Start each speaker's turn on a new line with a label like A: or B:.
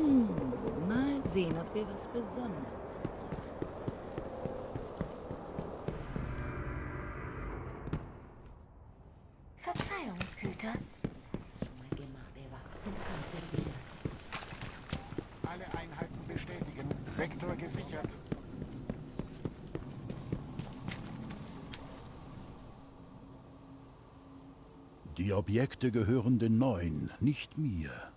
A: Hm, mal sehen, ob wir was Besonderes
B: Verzeihung, Hüter.
C: Alle Einheiten bestätigen. Sektor gesichert.
D: Die Objekte gehören den Neuen, nicht mir.